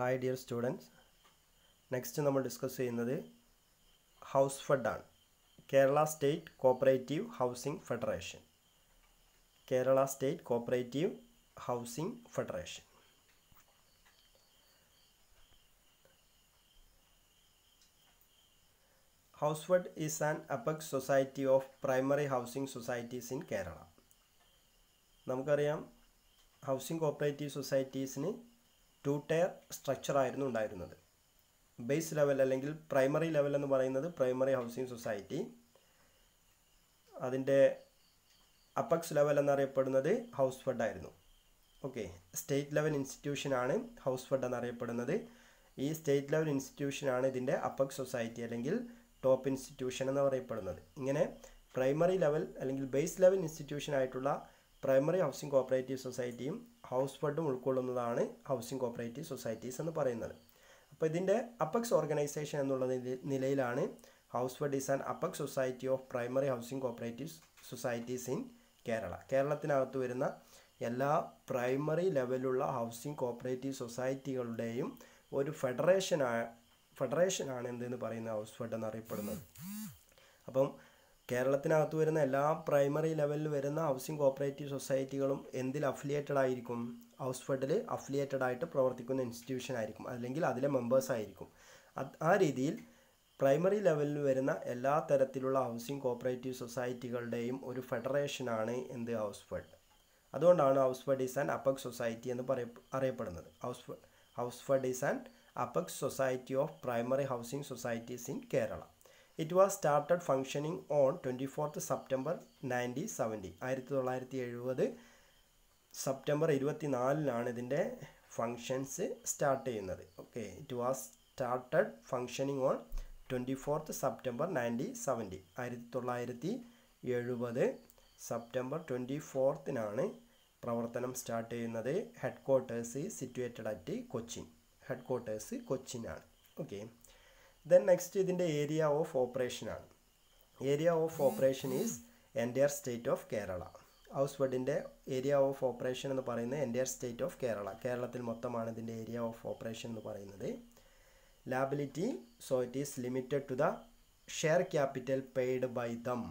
Hi dear students next നമ്മൾ discuss ചെയ്യുന്നത് house ഫണ്ടാണ് Kerala state cooperative housing federation Kerala state cooperative housing federation house fund is an apex society of primary housing societies in Kerala നമുക്കറിയാം housing cooperative സൊസൈറ്റീസിന് two tier സ്ട്രക്ചറായിരുന്നു ഉണ്ടായിരുന്നത്. Base level അല്ലെങ്കിൽ primary level എന്ന് പറയുന്നത് primary housing society അതിന്റെ apex level എന്നറിയപ്പെടുന്നത് house fund ആയിരുന്നു. ഓക്കെ സ്റ്റേറ്റ് ലെവൽ ഇൻസ്റ്റിറ്റ്യൂഷനാണ് ഹൗസ് ഫണ്ട് എന്നറിയപ്പെടുന്നത്. ഈ സ്റ്റേറ്റ് ലെവൽ ഇൻസ്റ്റിറ്റ്യൂഷനാണ് ഇതിന്റെ അപ്പക്സ് സൊസൈറ്റി അല്ലെങ്കിൽ ടോപ്പ് ഇൻസ്റ്റിറ്റ്യൂഷൻ എന്ന് പറയപ്പെടുന്നത്. ഇങ്ങനെ പ്രൈമറി ലെവൽ അല്ലെങ്കിൽ ബേസ് ലെവൽ ഇൻസ്റ്റിറ്റ്യൂഷൻ ആയിട്ടുള്ള പ്രൈമറി ഹൗസിംഗ് കോപ്പറേറ്റീവ് സൊസൈറ്റിയും ഹൗസ് ഫണ്ടും ഉൾക്കൊള്ളുന്നതാണ് ഹൗസിംഗ് കോപ്പറേറ്റീവ് സൊസൈറ്റീസ് എന്ന് പറയുന്നത്. അപ്പോൾ ഇതിന്റെ അപ്പക്സ് ഓർഗനൈസേഷൻ എന്നുള്ള നിലയിലാണ് house fund is and apex society of primary housing cooperative societies in Kerala കേരളത്തിനകത്ത് വരുന്ന എല്ലാ പ്രൈമറി ലെവലുള്ള ഹൗസിംഗ് കോപ്പറേറ്റീവ് സൊസൈറ്റികളുടെയും ഒരു ഫെഡറേഷനാണ് ഫെഡറേഷനാണ് എന്തെന്ന് പറയുന്ന ഹൗസ് ഫണ്ട് എന്നറിയപ്പെടുന്നത്. അപ്പം കേരളത്തിനകത്ത് വരുന്ന എല്ലാ പ്രൈമറി ലെവലിൽ വരുന്ന ഹൗസിംഗ് കോപ്പറേറ്റീവ് സൊസൈറ്റികളും എന്തിൽ അഫിലിയേറ്റഡ് ആയിരിക്കും? ഹൗസ് ഫണ്ടിൽ അഫിലിയേറ്റഡ് ആയിട്ട് പ്രവർത്തിക്കുന്ന ഇൻസ്റ്റിറ്റ്യൂഷൻ ആയിരിക്കും. അല്ലെങ്കിൽ അതിലെ മെമ്പേഴ്സ് ആയിരിക്കും. ആ രീതിയിൽ പ്രൈമറി ലെവലിൽ വരുന്ന എല്ലാ തരത്തിലുള്ള ഹൗസിംഗ് കോപ്പറേറ്റീവ് സൊസൈറ്റികളുടെയും ഒരു ഫെഡറേഷനാണ് എന്ത് ഹൗസ് ഫണ്ട് അതുകൊണ്ടാണ് house fund is and apex society എന്ന് പറയ അറിയപ്പെടുന്നത്. House house fund is and apex society of primary housing societies in Kerala it was started functioning on twenty fourth September nineteen seventy ആയിരത്തി തൊള്ളായിരത്തി എഴുപത് September ഇരുപത്തി നാലിനാണ് ഇതിന്റെ ഫങ്ഷൻസ് സ്റ്റാർട്ട് ചെയ്യുന്നത്. Okay it was started functioning on twenty fourth September nineteen seventy ആയിരത്തി തൊള്ളായിരത്തി എഴുപത് സെപ്റ്റംബർ ട്വന്റി ഫോർത്തിനാണ് പ്രവർത്തനം സ്റ്റാർട്ട് ചെയ്യുന്നത്. Head quarters situated at Cochin headquarters കൊച്ചിനാണ് okay then next ഇതിന്റെ area of ഓപ്പറേഷനാണ് area of operation is entire state of Kerala house ബഡിന്റെ area of operation എന്ന് പറയുന്നത് entire state of Kerala കേരളത്തിൽ മൊത്തമാണ് ഇതിന്റെ ഏരിയ ഓഫ് ഓപ്പറേഷൻ എന്ന് പറയുന്നത്. Liability so it is limited to the share capital paid by them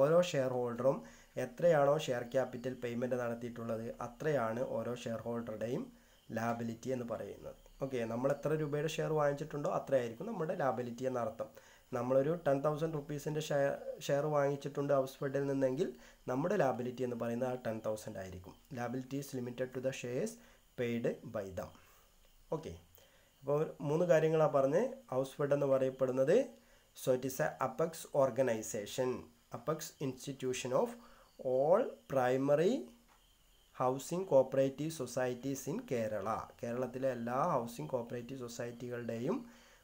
ഓരോ share ഹോൾഡറും എത്രയാണോ share capital payment നടത്തിയിട്ടുള്ളത് അത്രയാണ് ഓരോ ഷെയർ ഹോൾഡറുടെയും ലാബിലിറ്റി എന്ന് പറയുന്നത്. ഓക്കെ നമ്മൾ എത്ര രൂപയുടെ ഷെയർ വാങ്ങിച്ചിട്ടുണ്ടോ അത്രയായിരിക്കും നമ്മുടെ ലാബിലിറ്റി എന്നർത്ഥം നമ്മളൊരു ടെൻ തൗസൻഡ് റുപ്പീസിന്റെ ഷെയർ ഷെയർ വാങ്ങിച്ചിട്ടുണ്ട് ഹൗസ് ഫെഡിൽ നിന്നെങ്കിൽ നമ്മുടെ ലാബിലിറ്റി എന്ന് പറയുന്നത് ആ ടെൻ തൗസൻഡ് ആയിരിക്കും. Liability is limited to the shares paid by them okay അപ്പോൾ മൂന്ന് കാര്യങ്ങളാണ് പറഞ്ഞ് ഹൗസ് ഫെഡ് എന്ന് പറയപ്പെടുന്നത്. So it is a apex organisation apex institution of all primary housing cooperative societies in Kerala. കേരളത്തിലെ എല്ലാ ഹൗസിംഗ് കോപ്പറേറ്റീവ് സൊസൈറ്റികളുടെയും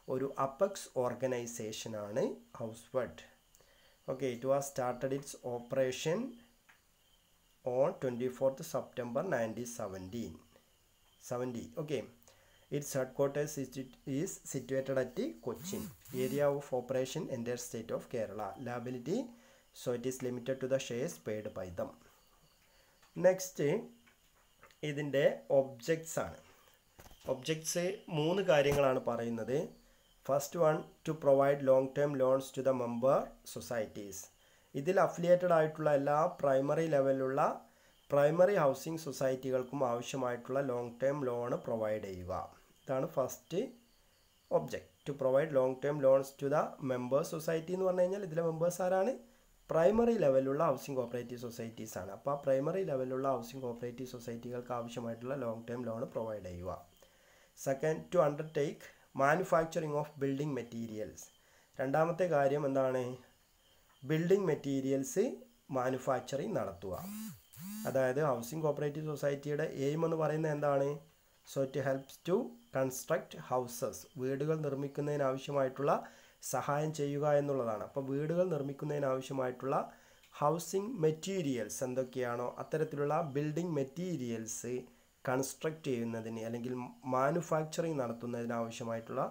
ഒരു apex ഓർഗനൈസേഷനാണ് house fund okay it was started its operation on twenty fourth September nineteen seventeen. Seventy okay. Its headquarters is situated at Cochin. Area of operation entire state of Kerala. Liability so it is limited to the shares paid by them next ഇതിന്റെ objects ആണ്. Objects മൂന്ന് കാര്യങ്ങളാണ് പറയുന്നത്. First one to provide long term loans to the member societies ഇതിൽ affiliated ആയിട്ടുള്ള എല്ലാ primary ലെവലിലുള്ള primary housing സൊസൈറ്റികൾക്കും ആവശ്യമായിട്ടുള്ള ലോങ് ടേം ലോൺ പ്രൊവൈഡ് ചെയ്യുക. ഇതാണ് first object to provide long term loans to the members society എന്ന് പറഞ്ഞു കഴിഞ്ഞാൽ ഇതിലെ മെമ്പേഴ്സ് ആരാണ്? പ്രൈമറി ലെവലിലുള്ള ഹൗസിംഗ് കോപ്പറേറ്റീവ് സൊസൈറ്റീസ് ആണ്. അപ്പോൾ ആ പ്രൈമറി ലെവലിലുള്ള ഹൗസിംഗ് കോപ്പറേറ്റീവ് സൊസൈറ്റികൾക്ക് ആവശ്യമായിട്ടുള്ള ലോങ് ടേം ലോൺ പ്രൊവൈഡ് ചെയ്യുക. Second to undertake manufacturing of building materials രണ്ടാമത്തെ കാര്യം എന്താണ്? ബിൽഡിംഗ് മെറ്റീരിയൽസ് മാനുഫാക്ചറിങ് നടത്തുക. അതായത് ഹൗസിംഗ് കോപ്പറേറ്റീവ് സൊസൈറ്റിയുടെ എയിം എന്ന് പറയുന്നത് എന്താണ്? So it helps to construct houses വീടുകൾ നിർമ്മിക്കുന്നതിന് ആവശ്യമായിട്ടുള്ള സഹായം ചെയ്യുക എന്നുള്ളതാണ്. അപ്പോൾ വീടുകൾ നിർമ്മിക്കുന്നതിനാവശ്യമായിട്ടുള്ള ഹൗസിംഗ് മെറ്റീരിയൽസ് എന്തൊക്കെയാണോ അത്തരത്തിലുള്ള ബിൽഡിംഗ് മെറ്റീരിയൽസ് കൺസ്ട്രക്റ്റ് ചെയ്യുന്നതിന് അല്ലെങ്കിൽ മാനുഫാക്ചറിങ് നടത്തുന്നതിനാവശ്യമായിട്ടുള്ള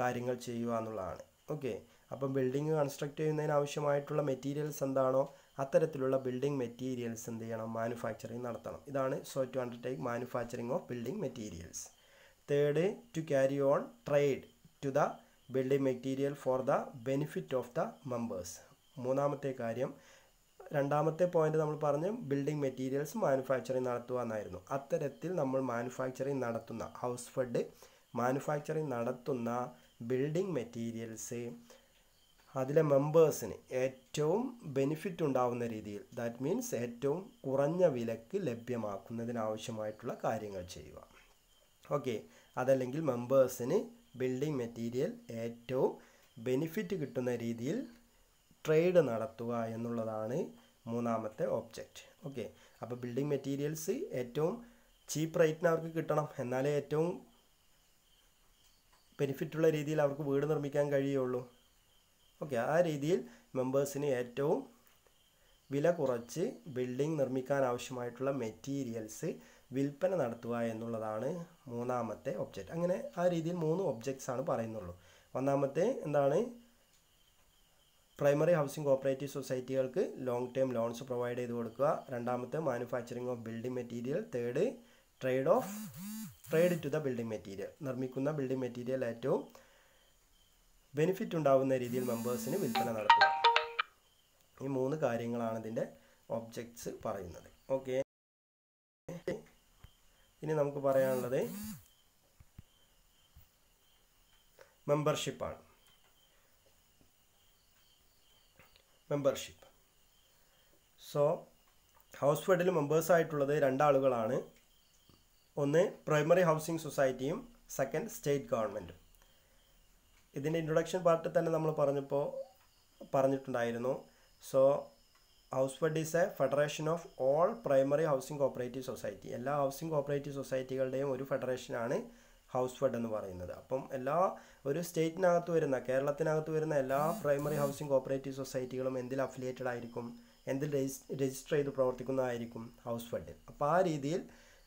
കാര്യങ്ങൾ ചെയ്യുക എന്നുള്ളതാണ്. ഓക്കെ അപ്പം ബിൽഡിംഗ് കൺസ്ട്രക്റ്റ് ചെയ്യുന്നതിനാവശ്യമായിട്ടുള്ള മെറ്റീരിയൽസ് എന്താണോ അത്തരത്തിലുള്ള ബിൽഡിംഗ് മെറ്റീരിയൽസ് എന്ത് ചെയ്യണം? മാനുഫാക്ചറിങ് നടത്തണം. ഇതാണ് so to undertake manufacturing of building materials third to carry on trade to the building material for the benefit of the members മൂന്നാമത്തെ കാര്യം രണ്ടാമത്തെ പോയിന്റ് നമ്മൾ പറഞ്ഞു ബിൽഡിംഗ് മെറ്റീരിയൽസ് മാനുഫാക്ചറിങ് നടത്തുക എന്നായിരുന്നു അത്തരത്തിൽ നമ്മൾ മാനുഫാക്ചറിങ് നടത്തുന്ന ഹൗസ് ഫെഡ് മാനുഫാക്ചറിങ് നടത്തുന്ന ബിൽഡിംഗ് മെറ്റീരിയൽസ് അതിലെ മെമ്പേഴ്സിന് ഏറ്റവും ബെനിഫിറ്റ് ഉണ്ടാവുന്ന രീതിയിൽ ദാറ്റ് മീൻസ് ഏറ്റവും കുറഞ്ഞ വിലക്ക് ലഭ്യമാക്കുന്നതിനാവശ്യമായിട്ടുള്ള കാര്യങ്ങൾ ചെയ്യുക. ഓക്കെ അതല്ലെങ്കിൽ മെമ്പേഴ്സിന് ബിൽഡിംഗ് മെറ്റീരിയൽ ഏറ്റവും ബെനിഫിറ്റ് കിട്ടുന്ന രീതിയിൽ ട്രേഡ് നടത്തുക എന്നുള്ളതാണ് മൂന്നാമത്തെ ഓബ്ജക്റ്റ് ഓക്കെ. അപ്പോൾ ബിൽഡിംഗ് മെറ്റീരിയൽസ് ഏറ്റവും ചീപ്പ് റേറ്റിന് അവർക്ക് കിട്ടണം. എന്നാലേ ഏറ്റവും ബെനിഫിറ്റുള്ള രീതിയിൽ അവർക്ക് വീട് നിർമ്മിക്കാൻ കഴിയുള്ളൂ. ഓക്കെ. ആ രീതിയിൽ മെമ്പേഴ്സിന് ഏറ്റവും വില കുറച്ച് ബിൽഡിംഗ് നിർമ്മിക്കാൻ ആവശ്യമായിട്ടുള്ള മെറ്റീരിയൽസ് വിൽപ്പന നടത്തുക എന്നുള്ളതാണ് മൂന്നാമത്തെ ഒബ്ജക്റ്റ് അങ്ങനെ ആ രീതിയിൽ മൂന്ന് ഒബ്ജക്ട്സ് ആണ് പറയുന്നുള്ളൂ. ഒന്നാമത്തെ എന്താണ്? പ്രൈമറി ഹൗസിംഗ് കോപ്പറേറ്റീവ് സൊസൈറ്റികൾക്ക് ലോങ് ടേം ലോൺസ് പ്രൊവൈഡ് ചെയ്ത് കൊടുക്കുക. രണ്ടാമത്തെ manufacturing of building material third trade of trade to the building material നിർമ്മിക്കുന്ന ബിൽഡിംഗ് മെറ്റീരിയൽ ഏറ്റവും ബെനിഫിറ്റ് ഉണ്ടാവുന്ന രീതിയിൽ മെമ്പേഴ്സിന് വിൽപ്പന നടത്തുക. ഈ മൂന്ന് കാര്യങ്ങളാണ് ഇതിന്റെ ഒബ്ജക്ട്സ് പറയുന്നത്. ഓക്കെ ഇനി നമുക്ക് പറയാനുള്ളത് മെമ്പർഷിപ്പാണ് മെമ്പർഷിപ്പ് സോ ഹൗസ് ഫണ്ടിൽ മെമ്പേഴ്സ് ആയിട്ടുള്ളത് രണ്ടാളുകളാണ്. ഒന്ന് പ്രൈമറി ഹൗസിംഗ് സൊസൈറ്റിയും സെക്കൻഡ് സ്റ്റേറ്റ് ഗവൺമെന്റും ഇതിന്റെ ഇൻട്രൊഡക്ഷൻ പാർട്ടിൽ തന്നെ നമ്മൾ പറഞ്ഞപ്പോൾ പറഞ്ഞിട്ടുണ്ടായിരുന്നു. So house fund is a federation of all primary housing cooperative society. എല്ലാ ഹൗസിംഗ് കോപ്പറേറ്റീവ് സൊസൈറ്റികളുടെയും ഒരു ഫെഡറേഷനാണ് ഹൗസ് ഫണ്ട് എന്ന് പറയുന്നത്. അപ്പം എല്ലാ ഒരു സ്റ്റേറ്റിനകത്ത് വരുന്ന കേരളത്തിനകത്ത് വരുന്ന എല്ലാ പ്രൈമറി ഹൗസിംഗ് കോപ്പറേറ്റീവ് സൊസൈറ്റികളും എന്തിൽ അഫിലിയേറ്റഡ് ആയിരിക്കും? എന്തിൽ രജിസ്റ്റർ ചെയ്ത് പ്രവർത്തിക്കുന്നതായിരിക്കും ഹൗസ് ഫണ്ട്. അപ്പോൾ ആ രീതിയിൽ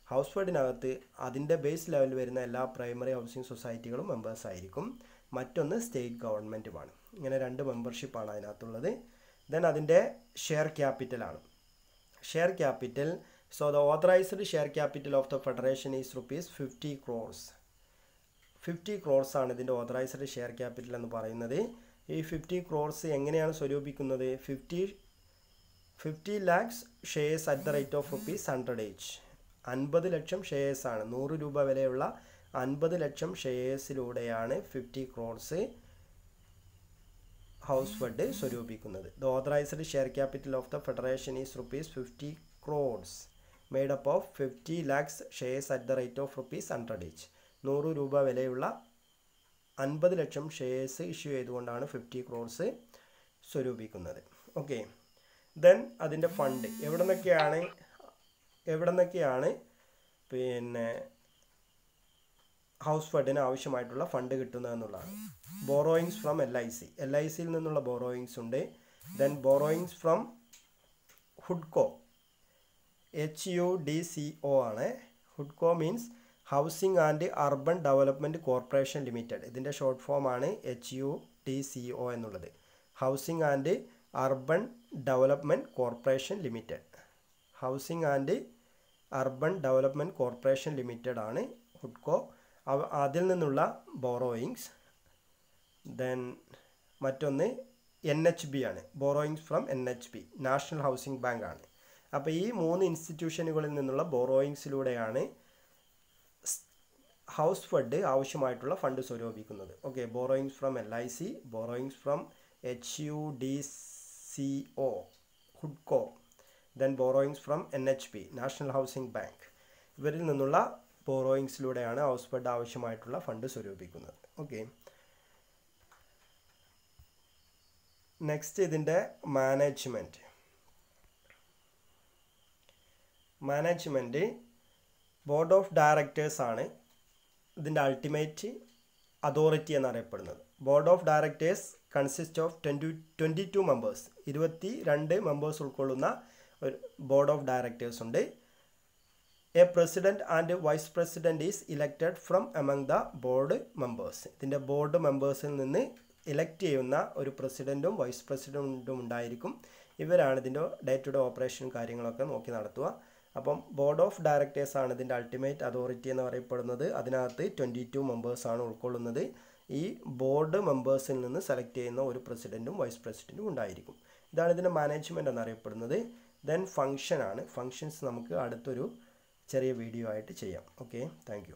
ഹൗസ് ഫണ്ടിനകത്ത് അതിന്റെ ബേസ് ലെവലിൽ വരുന്ന എല്ലാ പ്രൈമറി ഹൗസിംഗ് സൊസൈറ്റികളും മെമ്പേഴ്സ് ആയിരിക്കും മറ്റൊന്ന് സ്റ്റേറ്റ് ഗവൺമെന്റുമാണ്. ഇങ്ങനെ രണ്ട് മെമ്പർഷിപ്പാണ് അതിനകത്തുള്ളത്. ദെൻ അതിന്റെ share ക്യാപിറ്റലാണ് share capital so the authorised share capital of the federation is rupees fifty crores fifty crores ആണ് ഇതിന്റെ ഓതറൈസ്ഡ് ഷെയർ ക്യാപിറ്റൽ എന്ന് പറയുന്നത്. ഈ ഫിഫ്റ്റി ക്രോർസ് എങ്ങനെയാണ് സ്വരൂപിക്കുന്നത്? Fifty fifty lakhs shares at the rate of rupees hundred each അൻപത് ലക്ഷം ഷെയർസാണ് നൂറ് രൂപ വിലയുള്ള അൻപത് ലക്ഷം ഷെയർസിലൂടെയാണ് fifty crores house fund സ്വരൂപിക്കുന്നത്. The authorised share capital of the federation is rupees fifty crores made up of fifty lakhs shares at the rate of rupees hundred each നൂറ് രൂപ വിലയുള്ള അൻപത് ലക്ഷം ഷെയർസ് ഇഷ്യൂ ചെയ്തുകൊണ്ടാണ് ഫിഫ്റ്റി ക്രോഡ്സ് സ്വരൂപിക്കുന്നത്. ഓക്കെ ദെൻ അതിന്റെ fund എവിടെ നിന്നൊക്കെയാണ് എവിടെ നിന്നൊക്കെയാണ് പിന്നെ ഹൗസ് ഫണ്ടിന് ആവശ്യമായിട്ടുള്ള fund കിട്ടുന്നതെന്നുള്ളതാണ് borrowings from L I C L I സിയിൽ നിന്നുള്ള ബോറോയിങ്സ് ഉണ്ട്. Then borrowings from ഹുഡ്കോ H U D C O ആണ്. ഹുഡ്കോ means housing and urban development corporation limited ഇതിന്റെ ഷോർട്ട് ഫോം ആണ് H U T C O എന്നുള്ളത്. Housing and urban development corporation limited housing and urban development corporation limited ആണ് ഹുഡ്കോ അതിൽ നിന്നുള്ള borrowings then മറ്റൊന്ന് N H B ആണ്. Borrowings from N H B national housing bank ആണ്. അപ്പോൾ ഈ മൂന്ന് ഇൻസ്റ്റിറ്റ്യൂഷനുകളിൽ നിന്നുള്ള ബോറോയിങ്സിലൂടെയാണ് ഹൗസ് ഫണ്ട് ആവശ്യമായിട്ടുള്ള fund സ്വരൂപിക്കുന്നത്. Okay borrowings from L I C borrowings from H U D C O ഹുഡ്കോ then borrowings from N H P national housing bank ഇവരിൽ നിന്നുള്ള ബോറോയിങ്സിലൂടെയാണ് ഹൗസ് ഫണ്ട് ആവശ്യമായിട്ടുള്ള ഫണ്ട് സ്വരൂപിക്കുന്നത്. ഓക്കെ നെക്സ്റ്റ് ഇതിന്റെ management management board of directors ആണ് ഇതിന്റെ ultimate authority എന്നറിയപ്പെടുന്നത്. Board of directors consist of twenty twenty two members ഇരുപത്തി രണ്ട് മെമ്പേഴ്സ് ഉൾക്കൊള്ളുന്ന ഒരു ബോർഡ് ഓഫ് ഡയറക്ടേഴ്സ് ഉണ്ട്. A president and vice president is elected from among the board members ഇതിന്റെ board മെമ്പേഴ്സിൽ നിന്ന് ഇലക്റ്റ് ചെയ്യുന്ന ഒരു പ്രസിഡന്റും വൈസ് പ്രസിഡന്റും ഉണ്ടായിരിക്കും. ഇവരാണ് ഇതിന്റെ ഡേ ടു ഡേ ഓപ്പറേഷനും കാര്യങ്ങളൊക്കെ നോക്കി നടത്തുക. അപ്പം ബോർഡ് ഓഫ് ഡയറക്ടേഴ്സ് ആണ് ഇതിന്റെ അൾട്ടിമേറ്റ് അതോറിറ്റി എന്ന് പറയപ്പെടുന്നത്. അതിനകത്ത് ട്വന്റി ടു മെമ്പേഴ്സാണ് ഉൾക്കൊള്ളുന്നത്. ഈ ബോർഡ് മെമ്പേഴ്സിൽ നിന്ന് സെലക്ട് ചെയ്യുന്ന ഒരു പ്രസിഡന്റും വൈസ് പ്രസിഡന്റും ഉണ്ടായിരിക്കും. ഇതാണ് ഇതിന്റെ മാനേജ്മെന്റ് എന്നറിയപ്പെടുന്നത്. ദെൻ ഫങ്ഷൻ ആണ്. ഫങ്ഷൻസ് നമുക്ക് അടുത്തൊരു ചെറിയ വീഡിയോ ആയിട്ട് ചെയ്യാം. Okay thank